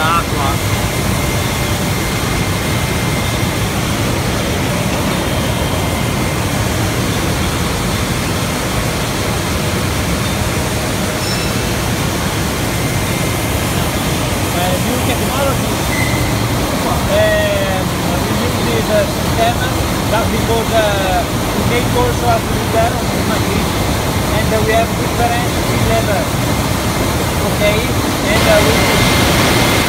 l'acqua new technology um, we use this uh, system just because uh, we make also a cylinder on this machine and uh, we have different sea porque aí entra a luz.